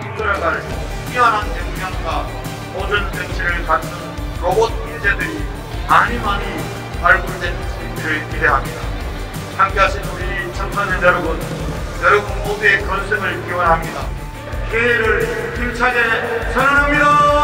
이끌어갈 뛰어난 생명과 모든 정치를 갖춘 로봇 인재들이 많이 많이 발굴될 수 있기를 기대합니다. 함께하신 우리 청소년 여러분, 여러분 모두의 건승을 기원합니다. 기회를 힘차게 선언합니다.